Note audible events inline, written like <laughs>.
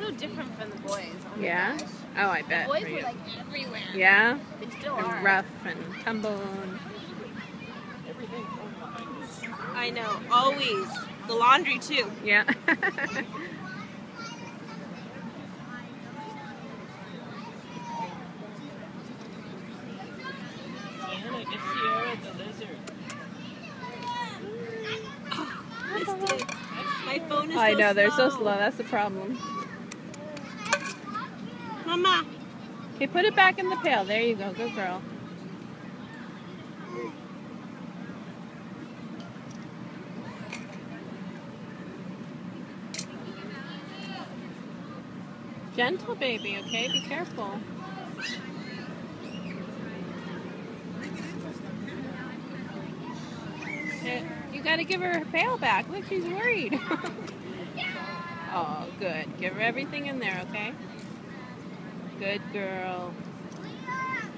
so different from the boys. Oh my Yeah? gosh. Oh, I bet. The bet. boys for were like everywhere. Yeah? They still And are. rough and tumble. And... Everything. I know, always. The laundry too. Yeah. <laughs> Sienna, get Sierra the lizard. Oh, missed it. My phone is I know, they're so slow. slow. That's the problem. Mama. Okay, put it back in the pail. There you go. Good girl. Gentle baby, okay? Be careful. You gotta give her her pail back. Look, she's worried. <laughs> oh, good. Give her everything in there, okay? Good girl. Leah,